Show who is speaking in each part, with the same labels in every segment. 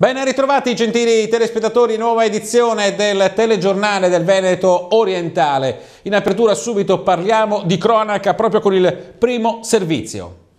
Speaker 1: Ben ritrovati gentili telespettatori, nuova edizione del telegiornale del Veneto orientale. In apertura subito parliamo di cronaca proprio con il primo servizio.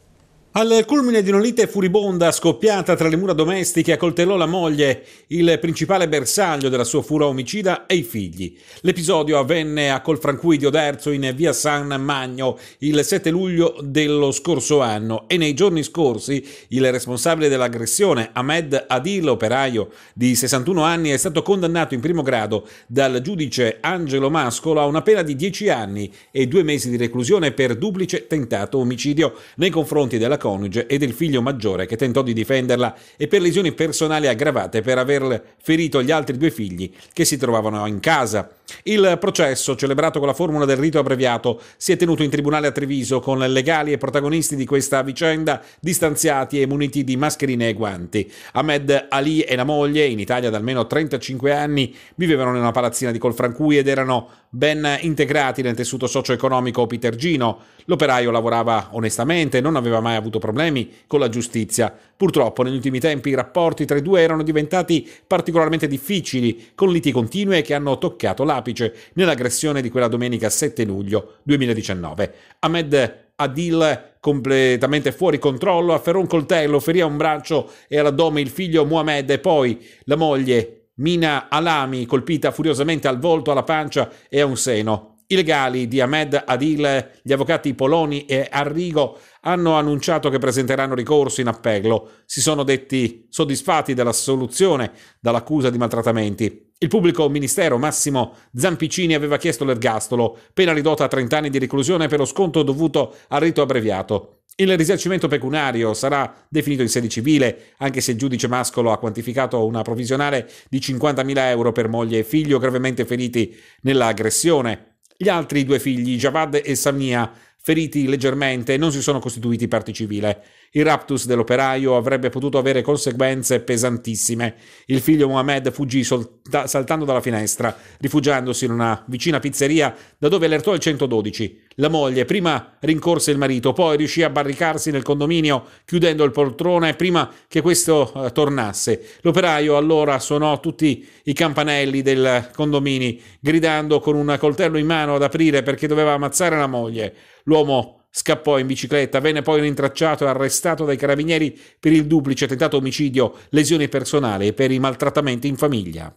Speaker 1: Al culmine di una lite furibonda scoppiata tra le mura domestiche accoltellò la moglie, il principale bersaglio della sua fura omicida, e i figli. L'episodio avvenne a Colfranquidi Oderzo in via San Magno il 7 luglio dello scorso anno e nei giorni scorsi il responsabile dell'aggressione, Ahmed Adil, operaio di 61 anni, è stato condannato in primo grado dal giudice Angelo Mascolo a una pena di 10 anni e due mesi di reclusione per duplice tentato omicidio nei confronti della coniuge e del figlio maggiore che tentò di difenderla e per lesioni personali aggravate per aver ferito gli altri due figli che si trovavano in casa. Il processo, celebrato con la formula del rito abbreviato, si è tenuto in tribunale a Treviso con legali e protagonisti di questa vicenda distanziati e muniti di mascherine e guanti. Ahmed Ali e la moglie, in Italia da almeno 35 anni, vivevano nella palazzina di Colfrancui ed erano ben integrati nel tessuto socio-economico pitergino. L'operaio lavorava onestamente, non aveva mai avuto problemi con la giustizia. Purtroppo negli ultimi tempi i rapporti tra i due erano diventati particolarmente difficili, con liti continue che hanno toccato l'apice nell'aggressione di quella domenica 7 luglio 2019. Ahmed Adil completamente fuori controllo, afferrò un coltello, ferì a un braccio e all'addome il figlio Mohamed e poi la moglie Mina Alami, colpita furiosamente al volto, alla pancia e a un seno. I legali di Ahmed Adil, gli avvocati Poloni e Arrigo hanno annunciato che presenteranno ricorso in appello. Si sono detti soddisfatti della soluzione dall'accusa di maltrattamenti. Il pubblico ministero Massimo Zampicini aveva chiesto l'ergastolo, pena ridotta a 30 anni di reclusione per lo sconto dovuto al rito abbreviato. Il risarcimento pecuniario sarà definito in sede civile, anche se il giudice Mascolo ha quantificato una provvisionale di 50.000 euro per moglie e figlio gravemente feriti nell'aggressione. Gli altri due figli, Javad e Samia, feriti leggermente, non si sono costituiti parte civile. Il raptus dell'operaio avrebbe potuto avere conseguenze pesantissime. Il figlio Mohamed fuggì solta- saltando dalla finestra, rifugiandosi in una vicina pizzeria da dove allertò il 112. La moglie prima rincorse il marito, poi riuscì a barricarsi nel condominio chiudendo il poltrone prima che questo eh, tornasse. L'operaio allora suonò tutti i campanelli del condominio, gridando con un coltello in mano ad aprire perché doveva ammazzare la moglie. L'uomo Scappò in bicicletta, venne poi rintracciato e arrestato dai carabinieri per il duplice tentato omicidio, lesioni personali e per i maltrattamenti in famiglia.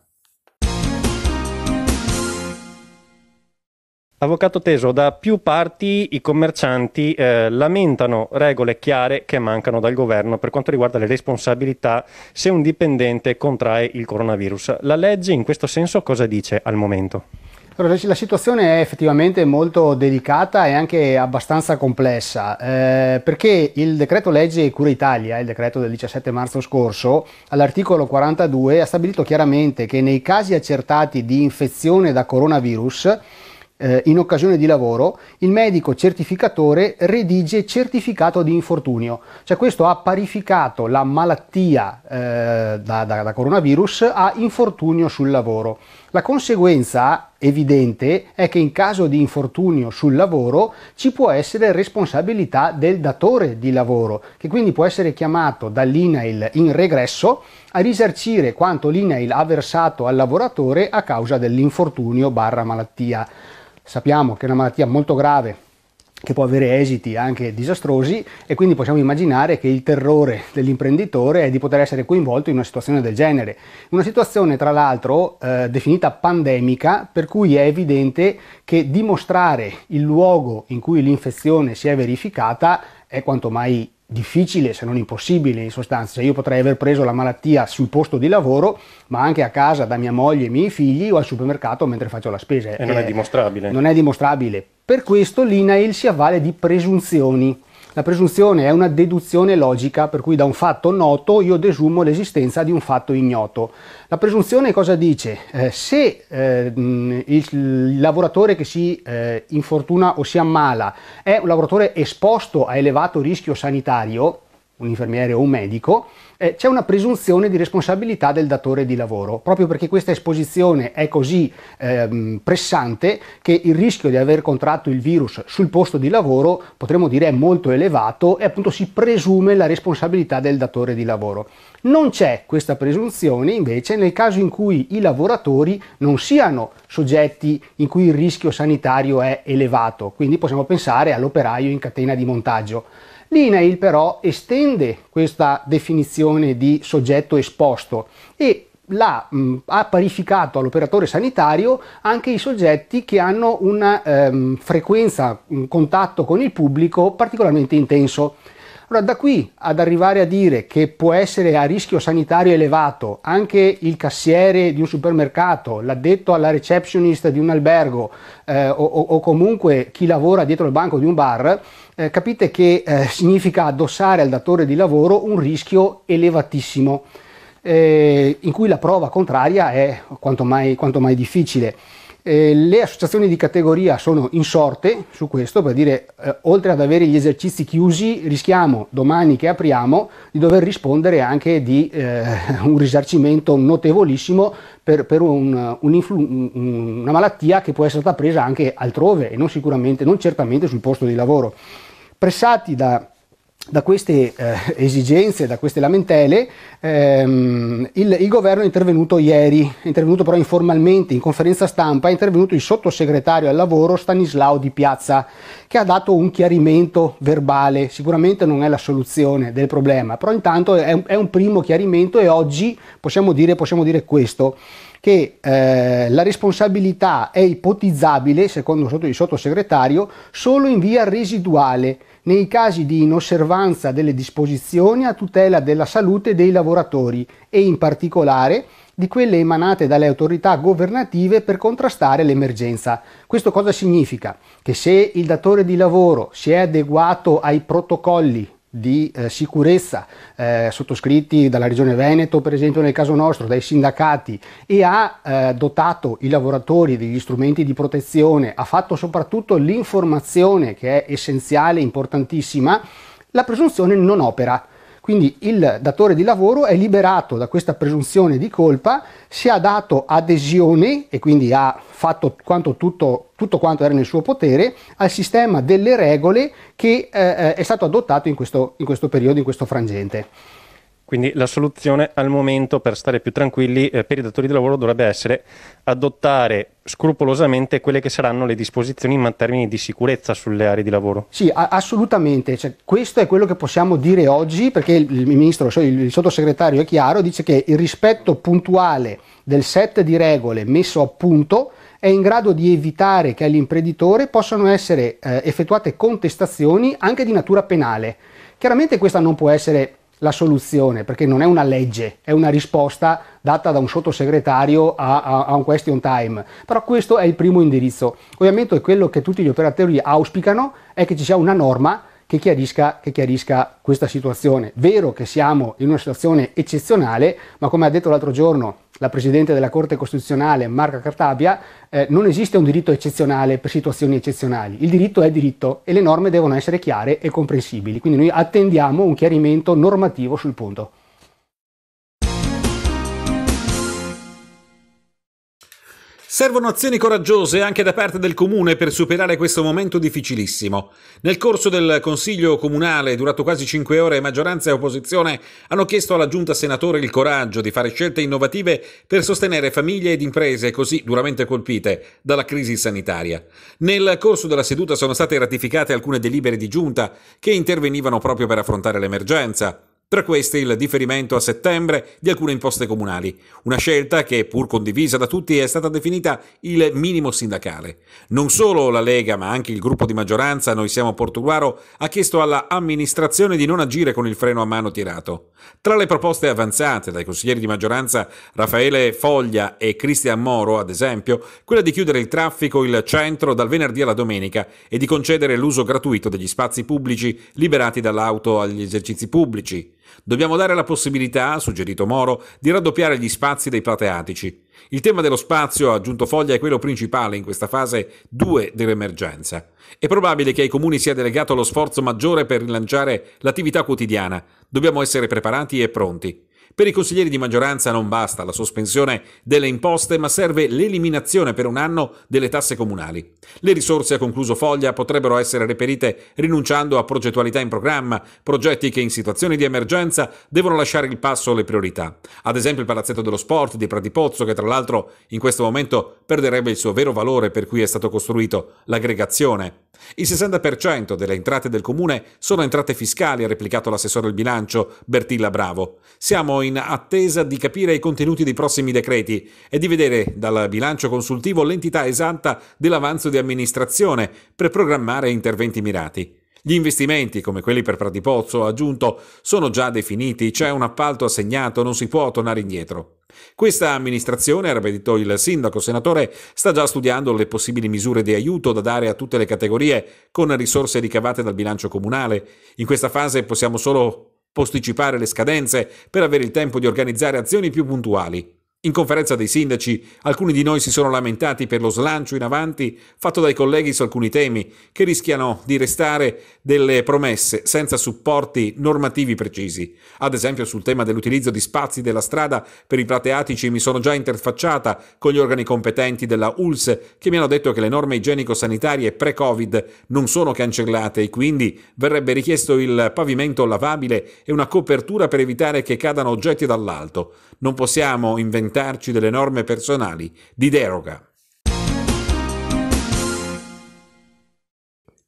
Speaker 2: Avvocato Teso, da più parti i commercianti eh, lamentano regole chiare che mancano dal governo per quanto riguarda le responsabilità se un dipendente contrae il coronavirus. La legge in questo senso cosa dice al momento?
Speaker 3: La situazione è effettivamente molto delicata e anche abbastanza complessa eh, perché il decreto legge Cura Italia, il decreto del 17 marzo scorso, all'articolo 42 ha stabilito chiaramente che nei casi accertati di infezione da coronavirus eh, in occasione di lavoro, il medico certificatore redige certificato di infortunio. Cioè questo ha parificato la malattia eh, da, da, da coronavirus a infortunio sul lavoro. La conseguenza evidente è che in caso di infortunio sul lavoro ci può essere responsabilità del datore di lavoro, che quindi può essere chiamato dall'INAIL in regresso a risarcire quanto l'INAIL ha versato al lavoratore a causa dell'infortunio barra malattia. Sappiamo che è una malattia molto grave che può avere esiti anche disastrosi e quindi possiamo immaginare che il terrore dell'imprenditore è di poter essere coinvolto in una situazione del genere. Una situazione tra l'altro eh, definita pandemica per cui è evidente che dimostrare il luogo in cui l'infezione si è verificata è quanto mai difficile se non impossibile in sostanza. Cioè io potrei aver preso la malattia sul posto di lavoro, ma anche a casa da mia moglie e i miei figli o al supermercato mentre faccio la spesa.
Speaker 2: E non è, è dimostrabile.
Speaker 3: Non è dimostrabile. Per questo l'INAIL si avvale di presunzioni. La presunzione è una deduzione logica per cui da un fatto noto io desumo l'esistenza di un fatto ignoto. La presunzione cosa dice? Eh, se eh, il, lavoratore che si eh, infortuna o si ammala è un lavoratore esposto a elevato rischio sanitario, un infermiere o un medico, eh, c'è una presunzione di responsabilità del datore di lavoro, proprio perché questa esposizione è così ehm, pressante che il rischio di aver contratto il virus sul posto di lavoro, potremmo dire, è molto elevato e appunto si presume la responsabilità del datore di lavoro. Non c'è questa presunzione invece nel caso in cui i lavoratori non siano soggetti in cui il rischio sanitario è elevato, quindi possiamo pensare all'operaio in catena di montaggio. L'INAIL però estende questa definizione di soggetto esposto e l'ha, mh, ha parificato all'operatore sanitario anche i soggetti che hanno una ehm, frequenza, un contatto con il pubblico particolarmente intenso. Allora, da qui ad arrivare a dire che può essere a rischio sanitario elevato anche il cassiere di un supermercato, l'addetto alla receptionist di un albergo eh, o, o, comunque chi lavora dietro il banco di un bar, eh, capite che eh, significa addossare al datore di lavoro un rischio elevatissimo. Eh, in cui la prova contraria è quanto mai, quanto mai difficile. Eh, le associazioni di categoria sono in sorte su questo per dire eh, oltre ad avere gli esercizi chiusi rischiamo domani che apriamo di dover rispondere anche di eh, un risarcimento notevolissimo per, per un, un influ- una malattia che può essere stata presa anche altrove e non sicuramente, non certamente sul posto di lavoro. Pressati da da queste eh, esigenze, da queste lamentele, ehm, il, il, governo è intervenuto ieri, è intervenuto però informalmente in conferenza stampa, è intervenuto il sottosegretario al lavoro Stanislao Di Piazza, che ha dato un chiarimento verbale, sicuramente non è la soluzione del problema, però intanto è un, è un primo chiarimento e oggi possiamo dire, possiamo dire questo che eh, la responsabilità è ipotizzabile, secondo il sottosegretario, solo in via residuale nei casi di inosservanza delle disposizioni a tutela della salute dei lavoratori e in particolare di quelle emanate dalle autorità governative per contrastare l'emergenza. Questo cosa significa? Che se il datore di lavoro si è adeguato ai protocolli di eh, sicurezza eh, sottoscritti dalla Regione Veneto, per esempio nel caso nostro, dai sindacati e ha eh, dotato i lavoratori degli strumenti di protezione, ha fatto soprattutto l'informazione che è essenziale, importantissima, la presunzione non opera. Quindi il datore di lavoro è liberato da questa presunzione di colpa, si è dato adesione e quindi ha fatto quanto tutto, tutto, quanto era nel suo potere al sistema delle regole che eh, eh è stato adottato in questo, in questo periodo, in questo frangente.
Speaker 2: Quindi la soluzione al momento per stare più tranquilli eh, per i datori di lavoro dovrebbe essere adottare scrupolosamente quelle che saranno le disposizioni in termini di sicurezza sulle aree di lavoro.
Speaker 3: Sì, a- assolutamente. Cioè, questo è quello che possiamo dire oggi perché il, ministro, il sottosegretario è chiaro, dice che il rispetto puntuale del set di regole messo a punto è in grado di evitare che all'imprenditore possano essere eh, effettuate contestazioni anche di natura penale. Chiaramente questa non può essere la soluzione, perché non è una legge, è una risposta data da un sottosegretario a, a, a, un question time. Però questo è il primo indirizzo. Ovviamente quello che tutti gli operatori auspicano è che ci sia una norma che chiarisca, che chiarisca questa situazione. Vero che siamo in una situazione eccezionale, ma come ha detto l'altro giorno la Presidente della Corte Costituzionale Marca Cartabia, eh, non esiste un diritto eccezionale per situazioni eccezionali. Il diritto è diritto e le norme devono essere chiare e comprensibili. Quindi noi attendiamo un chiarimento normativo sul punto.
Speaker 1: Servono azioni coraggiose anche da parte del comune per superare questo momento difficilissimo. Nel corso del Consiglio comunale, durato quasi cinque ore, maggioranza e opposizione hanno chiesto alla giunta senatore il coraggio di fare scelte innovative per sostenere famiglie ed imprese così duramente colpite dalla crisi sanitaria. Nel corso della seduta sono state ratificate alcune delibere di giunta che intervenivano proprio per affrontare l'emergenza. Tra queste il differimento a settembre di alcune imposte comunali, una scelta che, pur condivisa da tutti, è stata definita il minimo sindacale. Non solo la Lega, ma anche il gruppo di maggioranza, noi siamo Portuguaro, ha chiesto alla amministrazione di non agire con il freno a mano tirato. Tra le proposte avanzate dai consiglieri di maggioranza Raffaele Foglia e Cristian Moro, ad esempio, quella di chiudere il traffico il centro dal venerdì alla domenica e di concedere l'uso gratuito degli spazi pubblici liberati dall'auto agli esercizi pubblici. Dobbiamo dare la possibilità, ha suggerito Moro, di raddoppiare gli spazi dei plateatici. Il tema dello spazio, ha aggiunto Foglia, è quello principale in questa fase 2 dell'emergenza. È probabile che ai comuni sia delegato lo sforzo maggiore per rilanciare l'attività quotidiana. Dobbiamo essere preparati e pronti. Per i consiglieri di maggioranza non basta la sospensione delle imposte, ma serve l'eliminazione per un anno delle tasse comunali. Le risorse, ha concluso Foglia, potrebbero essere reperite rinunciando a progettualità in programma, progetti che in situazioni di emergenza devono lasciare il passo alle priorità. Ad esempio il Palazzetto dello Sport di Pratipozzo, che tra l'altro in questo momento perderebbe il suo vero valore per cui è stato costruito, l'aggregazione. Il 60% delle entrate del comune sono entrate fiscali, ha replicato l'assessore al bilancio Bertilla Bravo. Siamo in attesa di capire i contenuti dei prossimi decreti e di vedere dal bilancio consultivo l'entità esatta dell'avanzo di amministrazione per programmare interventi mirati. Gli investimenti, come quelli per Pratipozzo, aggiunto, sono già definiti, c'è un appalto assegnato, non si può tornare indietro. Questa amministrazione, ha detto il sindaco senatore, sta già studiando le possibili misure di aiuto da dare a tutte le categorie con risorse ricavate dal bilancio comunale. In questa fase possiamo solo posticipare le scadenze per avere il tempo di organizzare azioni più puntuali. In conferenza dei sindaci, alcuni di noi si sono lamentati per lo slancio in avanti fatto dai colleghi su alcuni temi, che rischiano di restare delle promesse senza supporti normativi precisi. Ad esempio sul tema dell'utilizzo di spazi della strada per i plateatici mi sono già interfacciata con gli organi competenti della ULS che mi hanno detto che le norme igienico-sanitarie pre-Covid non sono cancellate e quindi verrebbe richiesto il pavimento lavabile e una copertura per evitare che cadano oggetti dall'alto. Non possiamo inventare inventarci delle norme personali di deroga.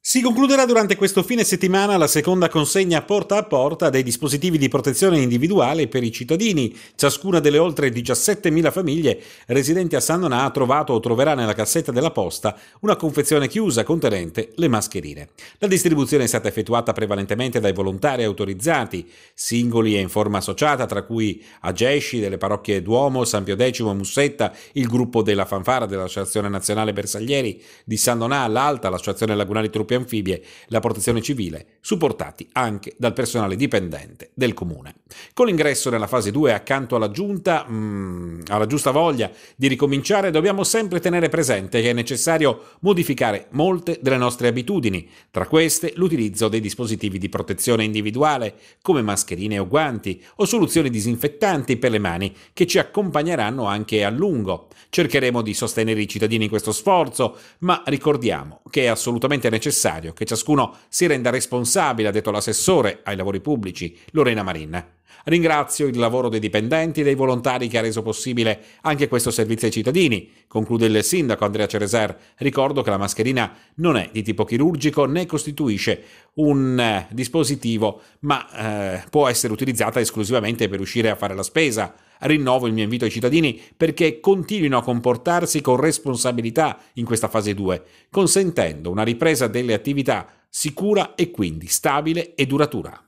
Speaker 1: Si concluderà durante questo fine settimana la seconda consegna porta a porta dei dispositivi di protezione individuale per i cittadini. Ciascuna delle oltre 17.000 famiglie residenti a San Donà ha trovato o troverà nella cassetta della posta una confezione chiusa contenente le mascherine. La distribuzione è stata effettuata prevalentemente dai volontari autorizzati, singoli e in forma associata, tra cui Agesci delle parrocchie Duomo, San Pio X, Mussetta, il gruppo della Fanfara dell'Associazione Nazionale Bersaglieri di San Donà, l'Alta, l'Associazione Lagunari Truppi anfibie, la protezione civile, supportati anche dal personale dipendente del comune. Con l'ingresso nella fase 2 accanto alla giunta, mm, alla giusta voglia di ricominciare, dobbiamo sempre tenere presente che è necessario modificare molte delle nostre abitudini, tra queste l'utilizzo dei dispositivi di protezione individuale, come mascherine o guanti, o soluzioni disinfettanti per le mani, che ci accompagneranno anche a lungo. Cercheremo di sostenere i cittadini in questo sforzo, ma ricordiamo che è assolutamente necessario necessario che ciascuno si renda responsabile, ha detto l'assessore ai lavori pubblici Lorena Marin. Ringrazio il lavoro dei dipendenti e dei volontari che ha reso possibile anche questo servizio ai cittadini, conclude il sindaco Andrea Cereser. Ricordo che la mascherina non è di tipo chirurgico né costituisce un eh, dispositivo, ma eh, può essere utilizzata esclusivamente per uscire a fare la spesa. Rinnovo il mio invito ai cittadini perché continuino a comportarsi con responsabilità in questa fase 2, consentendo una ripresa delle attività sicura e quindi stabile e duratura.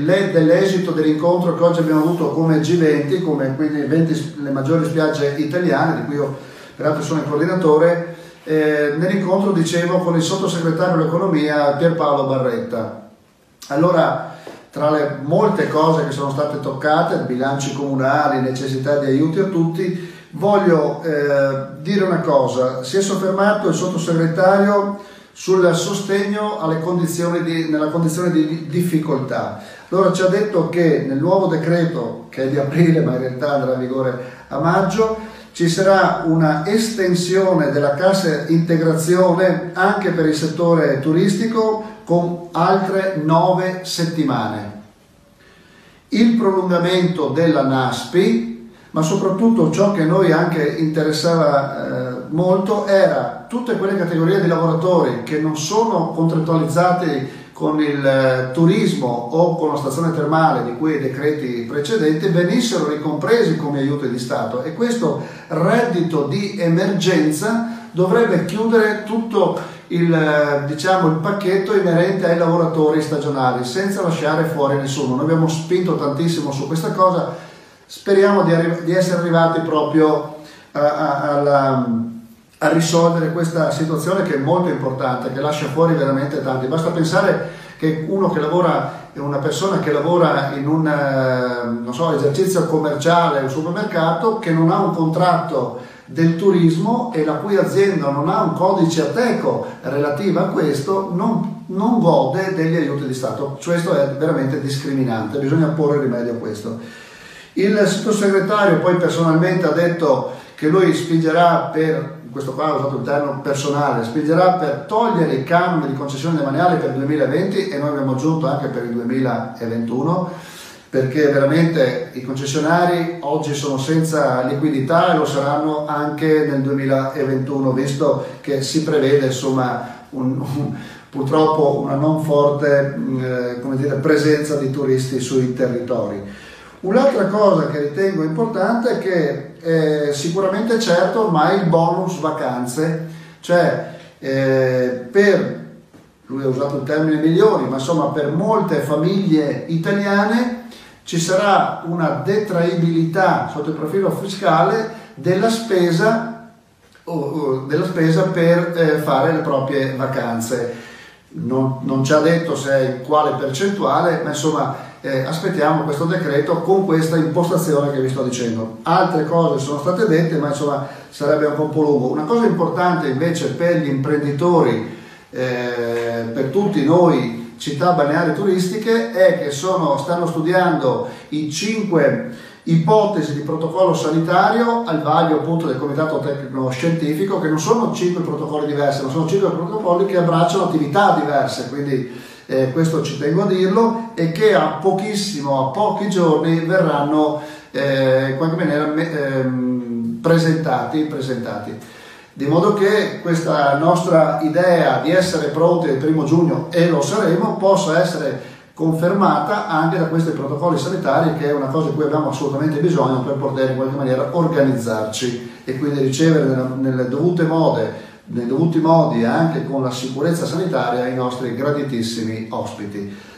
Speaker 4: Dell'esito dell'incontro che oggi abbiamo avuto come G20, come quindi 20 le maggiori spiagge italiane, di cui io peraltro sono il coordinatore, eh, nell'incontro dicevo con il sottosegretario dell'economia Pierpaolo Barretta. Allora, tra le molte cose che sono state toccate, bilanci comunali, necessità di aiuti a tutti, voglio eh, dire una cosa, si è soffermato il sottosegretario sul sostegno condizioni di, nella condizione di difficoltà. Allora ci ha detto che nel nuovo decreto, che è di aprile ma in realtà andrà in vigore a maggio, ci sarà una estensione della cassa integrazione anche per il settore turistico con altre nove settimane. Il prolungamento della NASPI ma soprattutto ciò che a noi anche interessava eh, molto era tutte quelle categorie di lavoratori che non sono contrattualizzati con il eh, turismo o con la stazione termale di quei decreti precedenti venissero ricompresi come aiuti di Stato e questo reddito di emergenza dovrebbe chiudere tutto il, eh, diciamo, il pacchetto inerente ai lavoratori stagionali senza lasciare fuori nessuno. Noi abbiamo spinto tantissimo su questa cosa Speriamo di, arri- di essere arrivati proprio a, alla, a, risolvere questa situazione che è molto importante, che lascia fuori veramente tanti. Basta pensare che uno che lavora una persona che lavora in un eh, so, esercizio commerciale, un supermercato, che non ha un contratto del turismo e la cui azienda non ha un codice ateco relativo a questo, non, non gode degli aiuti di Stato. Questo è veramente discriminante, bisogna porre rimedio a questo. Il sottosegretario poi personalmente ha detto che lui spingerà per, questo qua ha usato il termine personale, spingerà per togliere i canoni di concessione demaniale per il 2020 e noi abbiamo aggiunto anche per il 2021 perché veramente i concessionari oggi sono senza liquidità e lo saranno anche nel 2021 visto che si prevede insomma un, un, purtroppo una non forte eh, dire, presenza di turisti sui territori. Un'altra cosa che ritengo importante è che eh, sicuramente certo ormai il bonus vacanze, cioè eh, per, lui ha usato il termine milioni, ma insomma per molte famiglie italiane ci sarà una detraibilità sotto il profilo fiscale della spesa, della spesa per eh, fare le proprie vacanze. Non, non ci ha detto se in quale percentuale, ma insomma eh, aspettiamo questo decreto con questa impostazione che vi sto dicendo. Altre cose sono state dette, ma insomma sarebbe un po' lungo. Una cosa importante invece per gli imprenditori, eh, per tutti noi città balneari turistiche, è che sono, stanno studiando i cinque ipotesi di protocollo sanitario al vaglio appunto del comitato tecnico scientifico che non sono cinque protocolli diversi ma sono cinque protocolli che abbracciano attività diverse quindi eh, questo ci tengo a dirlo, e che a pochissimo, a pochi giorni verranno eh, in qualche maniera eh, presentati, presentati. Di modo che questa nostra idea di essere pronti il primo giugno, e lo saremo, possa essere confermata anche da questi protocolli sanitari che è una cosa di cui abbiamo assolutamente bisogno per poter in qualche maniera organizzarci e quindi ricevere nelle, nelle dovute mode nei dovuti modi e anche con la sicurezza sanitaria i nostri graditissimi ospiti.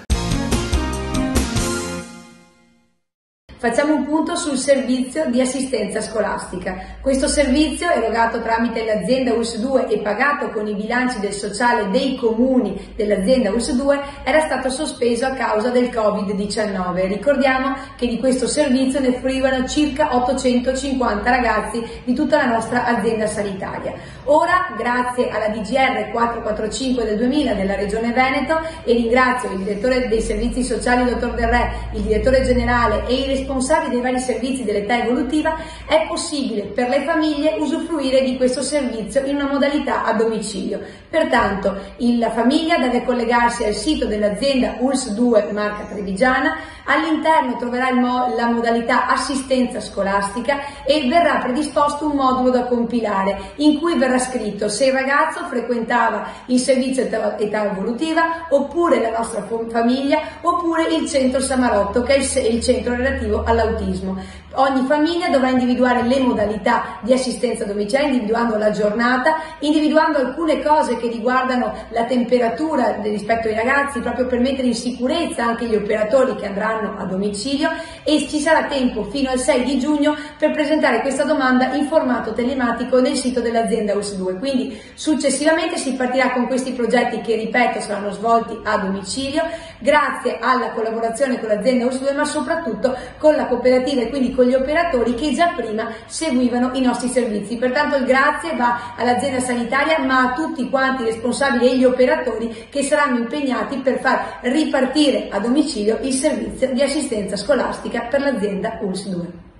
Speaker 5: Facciamo un punto sul servizio di assistenza scolastica. Questo servizio, erogato tramite l'azienda US2 e pagato con i bilanci del sociale dei comuni dell'azienda US2, era stato sospeso a causa del Covid-19. Ricordiamo che di questo servizio ne fruivano circa 850 ragazzi di tutta la nostra azienda sanitaria. Ora, grazie alla DGR 445 del 2000 della Regione Veneto, e ringrazio il direttore dei servizi sociali, dottor Del Re, il direttore generale e i responsabili responsabili dei vari servizi dell'età evolutiva, è possibile per le famiglie usufruire di questo servizio in una modalità a domicilio. Pertanto la famiglia deve collegarsi al sito dell'azienda ULS 2 marca Trevigiana, all'interno troverà mo- la modalità assistenza scolastica e verrà predisposto un modulo da compilare in cui verrà scritto se il ragazzo frequentava il servizio età, età evolutiva oppure la nostra famiglia oppure il centro Samarotto che è il, il centro relativo all'autismo. Ogni famiglia dovrà individuare le modalità di assistenza domiciliare, individuando la giornata, individuando alcune cose che riguardano la temperatura rispetto ai ragazzi, proprio per mettere in sicurezza anche gli operatori che andranno a domicilio e ci sarà tempo fino al 6 di giugno per presentare questa domanda in formato telematico nel sito dell'azienda US2. Quindi successivamente si partirà con questi progetti che, ripeto, saranno svolti a domicilio, grazie alla collaborazione con l'azienda US2, ma soprattutto con la cooperativa e quindi con gli operatori che già prima seguivano i nostri servizi. Pertanto il grazie va all'azienda sanitaria, ma a tutti quanti i responsabili e gli operatori che saranno impegnati per far ripartire a domicilio il servizio di assistenza scolastica per l'azienda US2.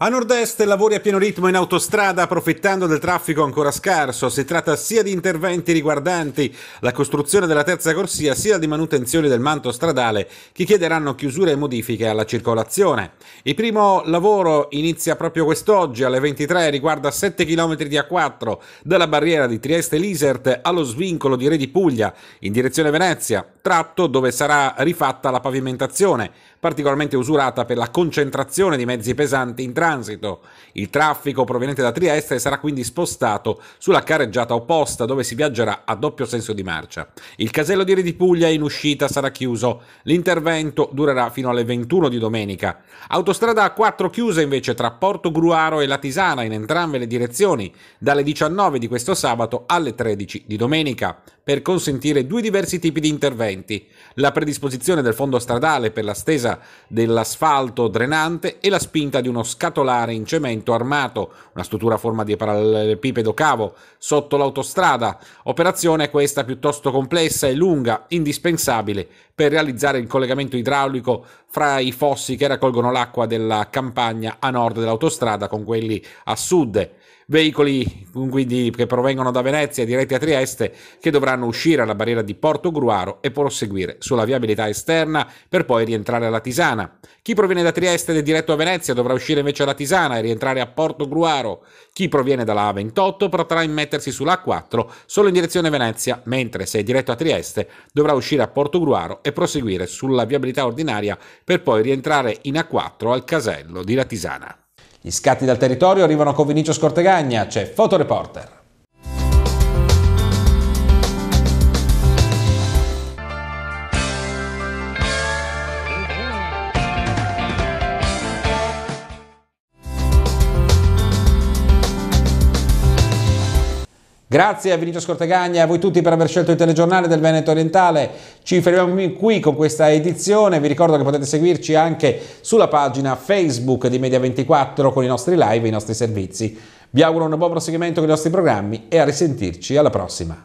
Speaker 1: A nord-est lavori a pieno ritmo in autostrada approfittando del traffico ancora scarso. Si tratta sia di interventi riguardanti la costruzione della terza corsia sia di manutenzione del manto stradale che chiederanno chiusure e modifiche alla circolazione. Il primo lavoro inizia proprio quest'oggi alle 23 e riguarda 7 km di A4 dalla barriera di Trieste-Lisert allo svincolo di Re di Puglia in direzione Venezia. Tratto dove sarà rifatta la pavimentazione, particolarmente usurata per la concentrazione di mezzi pesanti in transito. Il traffico proveniente da Trieste sarà quindi spostato sulla carreggiata opposta dove si viaggerà a doppio senso di marcia. Il casello di Redipuglia in uscita sarà chiuso. L'intervento durerà fino alle 21 di domenica. Autostrada A4 chiusa invece tra Porto Gruaro e La Tisana in entrambe le direzioni dalle 19 di questo sabato alle 13 di domenica per consentire due diversi tipi di interventi, la predisposizione del fondo stradale per la stesa dell'asfalto drenante e la spinta di uno scatolare in cemento armato, una struttura a forma di parallelepipedo cavo, sotto l'autostrada, operazione questa piuttosto complessa e lunga, indispensabile per realizzare il collegamento idraulico fra i fossi che raccolgono l'acqua della campagna a nord dell'autostrada con quelli a sud veicoli quindi, che provengono da Venezia diretti a Trieste che dovranno uscire alla barriera di Porto Gruaro e proseguire sulla viabilità esterna per poi rientrare alla Tisana. Chi proviene da Trieste ed è diretto a Venezia dovrà uscire invece alla Tisana e rientrare a Porto Gruaro. Chi proviene dalla A28 potrà immettersi sulla A4 solo in direzione Venezia, mentre se è diretto a Trieste dovrà uscire a Porto Gruaro e proseguire sulla viabilità ordinaria per poi rientrare in A4 al casello di La Tisana. Gli scatti dal territorio arrivano con Vinicio Scortegagna, c'è Fotoreporter. Grazie a Vinicio Scortegagna e a voi tutti per aver scelto il telegiornale del Veneto Orientale. Ci fermiamo qui con questa edizione. Vi ricordo che potete seguirci anche sulla pagina Facebook di Media24 con i nostri live e i nostri servizi. Vi auguro un buon proseguimento con i nostri programmi e a risentirci alla prossima.